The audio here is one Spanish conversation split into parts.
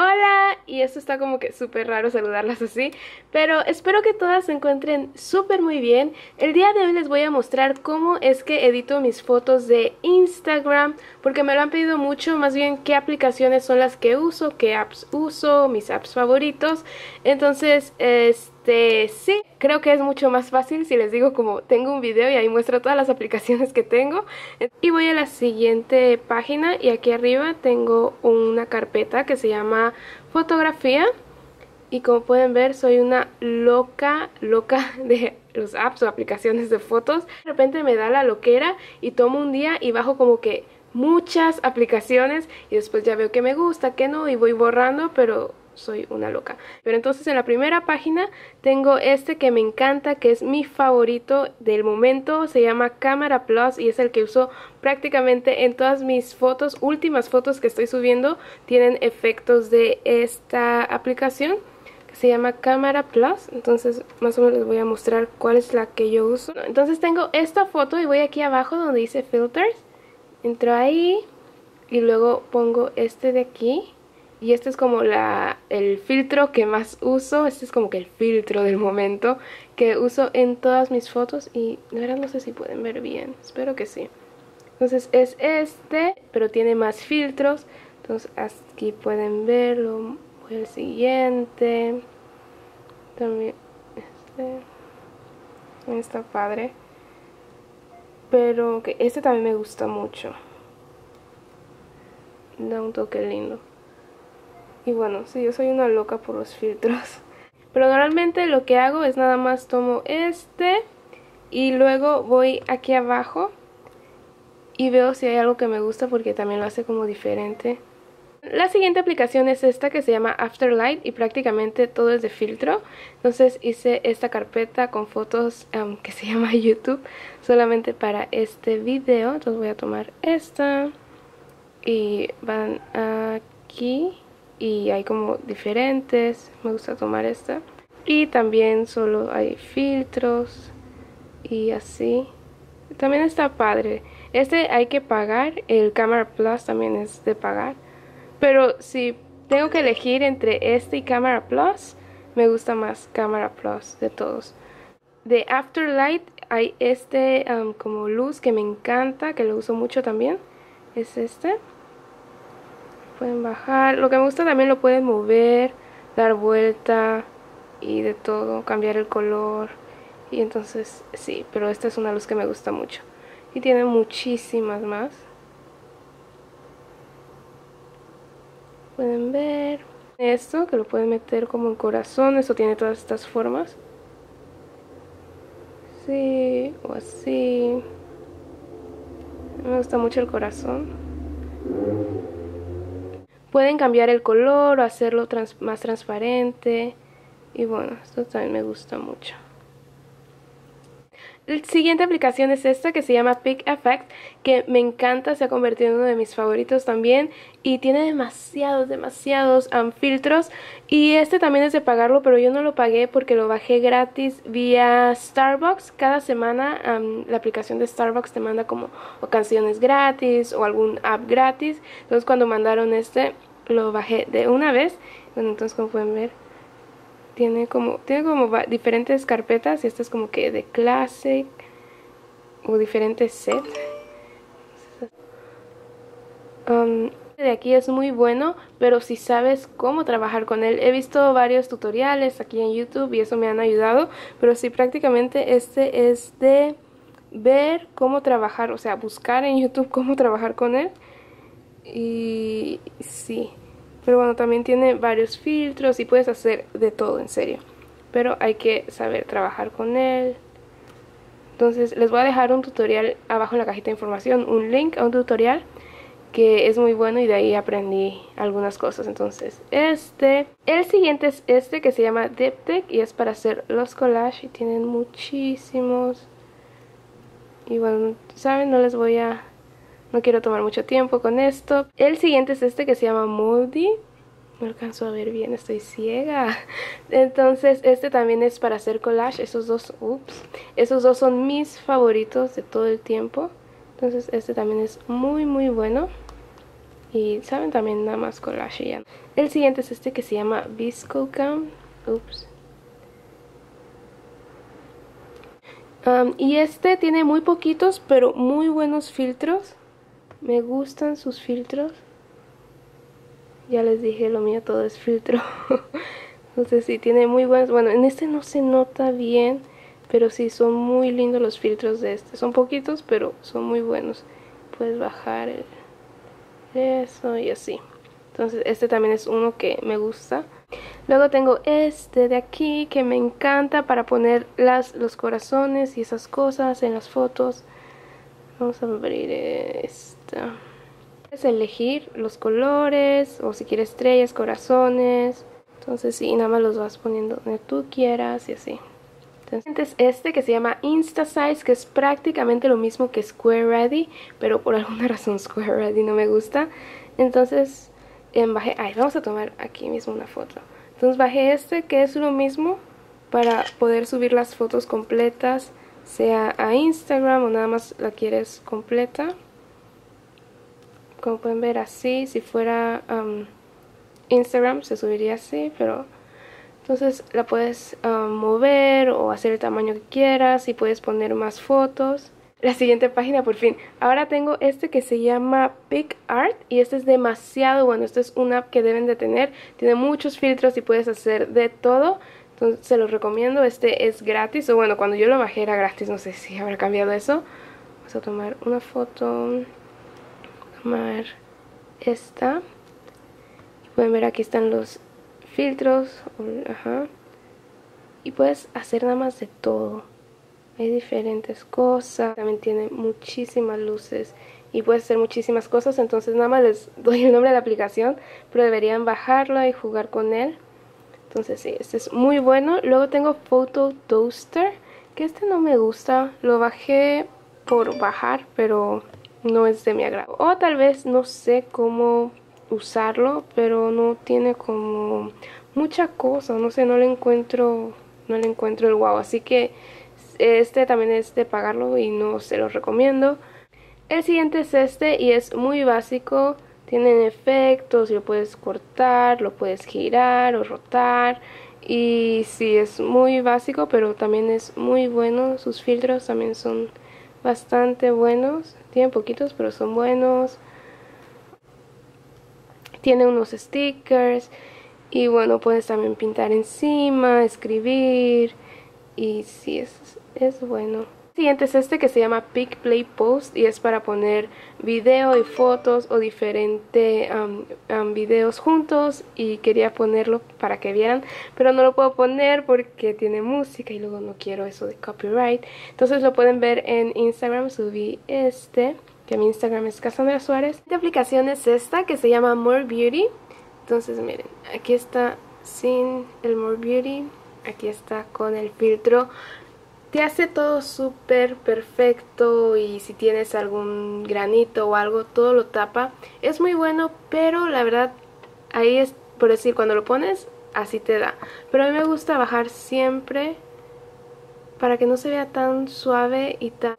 Hola, y esto está como que súper raro saludarlas así, pero espero que todas se encuentren súper muy bien. El día de hoy les voy a mostrar cómo es que edito mis fotos de Instagram, porque me lo han pedido mucho, más bien qué aplicaciones son las que uso, qué apps uso, mis apps favoritos. Entonces, este, sí, creo que es mucho más fácil si les digo como tengo un video y ahí muestro todas las aplicaciones que tengo. Y voy a la siguiente página y aquí arriba tengo una carpeta que se llama fotografía. Y como pueden ver soy una loca, loca de los apps o aplicaciones de fotos. De repente me da la loquera y tomo un día y bajo como que muchas aplicaciones y después ya veo que me gusta, que no y voy borrando, pero soy una loca. Pero entonces en la primera página tengo este que me encanta, que es mi favorito del momento. Se llama Camera Plus y es el que uso prácticamente en todas mis fotos. Últimas fotos que estoy subiendo tienen efectos de esta aplicación se llama Camera Plus. Entonces más o menos les voy a mostrar cuál es la que yo uso. Entonces tengo esta foto y voy aquí abajo donde dice Filters. Entro ahí y luego pongo este de aquí y este es como la, el filtro que más uso. Este es como que el filtro del momento que uso en todas mis fotos. Y de verdad no sé si pueden ver bien. Espero que sí. Entonces es este, pero tiene más filtros. Entonces aquí pueden verlo. Voy al siguiente. También este. Está padre. Pero que este también me gusta mucho. Da un toque lindo. Y bueno, sí, yo soy una loca por los filtros. Pero normalmente lo que hago es nada más tomo este y luego voy aquí abajo y veo si hay algo que me gusta porque también lo hace como diferente. La siguiente aplicación es esta que se llama Afterlight y prácticamente todo es de filtro. Entonces hice esta carpeta con fotos um, que se llama YouTube solamente para este video. Entonces voy a tomar esta y van aquí y hay como diferentes, me gusta tomar esta. Y también solo hay filtros y así. También está padre. Este hay que pagar, el Camera Plus también es de pagar. Pero si tengo que elegir entre este y Camera Plus, me gusta más Camera Plus de todos. De Afterlight hay este um, como luz que me encanta, que lo uso mucho también. Es este pueden bajar. Lo que me gusta también lo pueden mover, dar vuelta y de todo, cambiar el color. Y entonces sí, pero esta es una luz que me gusta mucho. Y tiene muchísimas más. Pueden ver esto, que lo pueden meter como en corazón. Esto tiene todas estas formas. Sí, o así. Me gusta mucho el corazón. Pueden cambiar el color o hacerlo más transparente. Y bueno, esto también me gusta mucho. La siguiente aplicación es esta que se llama Pick Effect, que me encanta, se ha convertido en uno de mis favoritos también y tiene demasiados, demasiados filtros y este también es de pagarlo, pero yo no lo pagué porque lo bajé gratis vía Starbucks. Cada semana la aplicación de Starbucks te manda como canciones gratis o algún app gratis, entonces cuando mandaron este lo bajé de una vez, bueno, entonces como pueden ver tiene como, tiene como diferentes carpetas y esta es como que de clase o diferentes set. Um, de aquí es muy bueno, pero si sabes cómo trabajar con él, he visto varios tutoriales aquí en YouTube y eso me han ayudado, pero sí prácticamente este es de ver cómo trabajar, o sea, buscar en YouTube cómo trabajar con él. Y sí, pero bueno, también tiene varios filtros y puedes hacer de todo, en serio. Pero hay que saber trabajar con él. Entonces les voy a dejar un tutorial abajo en la cajita de información, un link a un tutorial que es muy bueno y de ahí aprendí algunas cosas. Entonces, este, el siguiente es este que se llama Diptych y es para hacer los collages y tienen muchísimos. Y bueno, saben, no les voy a no quiero tomar mucho tiempo con esto. El siguiente es este que se llama Moldy. No alcanzo a ver bien, estoy ciega. Entonces este también es para hacer collage. Esos dos, ups, esos dos son mis favoritos de todo el tiempo. Entonces este también es muy muy bueno. Y saben también nada más collage ya. El siguiente es este que se llama Visco Cam. Ups. Y este tiene muy poquitos, pero muy buenos filtros. Me gustan sus filtros. Ya les dije, lo mío todo es filtro. Entonces sí, tiene muy buenos. Bueno, en este no se nota bien, pero sí son muy lindos los filtros de este. Son poquitos, pero son muy buenos. Puedes bajar el, eso y así. Entonces este también es uno que me gusta. Luego tengo este de aquí que me encanta para poner las, los corazones y esas cosas en las fotos. Vamos a abrir esta. Puedes elegir los colores o si quieres estrellas, corazones. Entonces sí, nada más los vas poniendo donde tú quieras y así. Entonces este que se llama InstaSize que es prácticamente lo mismo que Square Ready, pero por alguna razón Square Ready no me gusta. Entonces en bajé, ay, vamos a tomar aquí mismo una foto. Entonces bajé este que es lo mismo para poder subir las fotos completas, sea a Instagram o nada más la quieres completa. Como pueden ver así, si fuera um, Instagram se subiría así, pero entonces la puedes mover o hacer el tamaño que quieras y puedes poner más fotos la siguiente página por fin. Ahora tengo este que se llama Art y este es demasiado bueno. Este es una app que deben de tener. Tiene muchos filtros y puedes hacer de todo. Entonces se los recomiendo. Este es gratis. O bueno, cuando yo lo bajé era gratis. No sé si habrá cambiado eso. Vamos a tomar una foto. Tomar esta. Pueden ver aquí están los filtros. Ajá. Y puedes hacer nada más de todo hay diferentes cosas, también tiene muchísimas luces y puede hacer muchísimas cosas, entonces nada más les doy el nombre de la aplicación, pero deberían bajarlo y jugar con él. Entonces sí, este es muy bueno. Luego tengo Photo Toaster, que este no me gusta, lo bajé por bajar, pero no es de mi agrado. O tal vez no sé cómo usarlo, pero no tiene como mucha cosa, no sé, no le encuentro, no le encuentro el wow, así que este también es de pagarlo y no se lo recomiendo. El siguiente es este y es muy básico. Tienen efectos, lo puedes cortar, lo puedes girar o rotar. Y sí, es muy básico, pero también es muy bueno. Sus filtros también son bastante buenos. Tienen poquitos, pero son buenos. Tiene unos stickers. Y bueno, puedes también pintar encima, escribir. Y sí, es es bueno. Siguiente es este que se llama Pick Play Post y es para poner video y fotos o diferentes videos juntos y quería ponerlo para que vieran pero no lo puedo poner porque tiene música y luego no quiero eso de copyright. Entonces lo pueden ver en Instagram subí este que mi Instagram es Cassandra Suárez. La aplicación es esta que se llama More Beauty. Entonces miren aquí está sin el More Beauty aquí está con el filtro te hace todo súper perfecto y si tienes algún granito o algo, todo lo tapa. Es muy bueno, pero la verdad, ahí es, por decir, cuando lo pones, así te da. Pero a mí me gusta bajar siempre para que no se vea tan suave y tan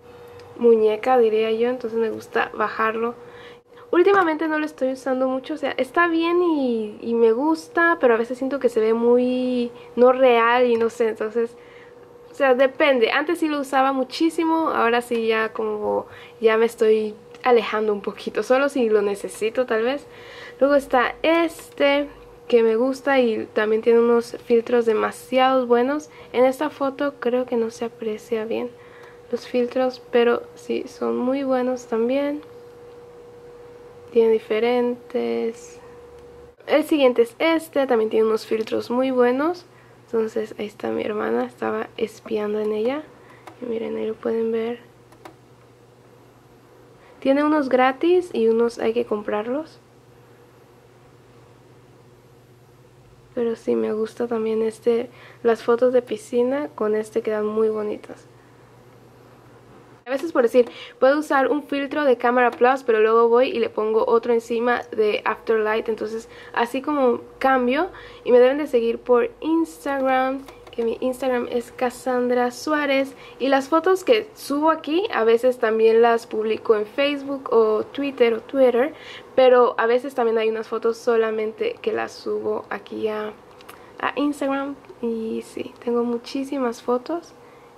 muñeca, diría yo. Entonces me gusta bajarlo. Últimamente no lo estoy usando mucho, o sea, está bien y, y me gusta, pero a veces siento que se ve muy no real y no sé, entonces sea, depende. Antes sí lo usaba muchísimo, ahora sí ya como ya me estoy alejando un poquito, solo si lo necesito tal vez. Luego está este que me gusta y también tiene unos filtros demasiado buenos. En esta foto creo que no se aprecia bien los filtros, pero sí, son muy buenos también. Tiene diferentes. El siguiente es este, también tiene unos filtros muy buenos. Entonces ahí está mi hermana, estaba espiando en ella. Y miren, ahí lo pueden ver. Tiene unos gratis y unos hay que comprarlos. Pero sí, me gusta también este, las fotos de piscina con este quedan muy bonitas. A veces por decir, puedo usar un filtro de Camera Plus, pero luego voy y le pongo otro encima de Afterlight. Entonces, así como cambio. Y me deben de seguir por Instagram, que mi Instagram es Cassandra Suárez y las fotos que subo aquí a veces también las publico en Facebook o Twitter o Twitter, pero a veces también hay unas fotos solamente que las subo aquí a, a Instagram y sí, tengo muchísimas fotos.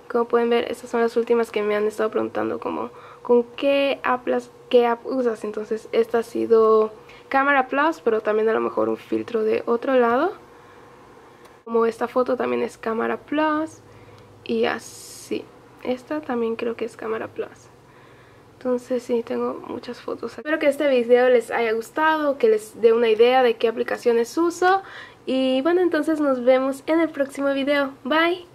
Como pueden ver, estas son las últimas que me han estado preguntando como con qué app, qué app usas. Entonces esta ha sido Camera Plus, pero también a lo mejor un filtro de otro lado. Como esta foto también es Cámara Plus. Y así. Esta también creo que es Cámara Plus. Entonces sí, tengo muchas fotos. Espero que este video les haya gustado, que les dé una idea de qué aplicaciones uso. Y bueno, entonces nos vemos en el próximo video. Bye.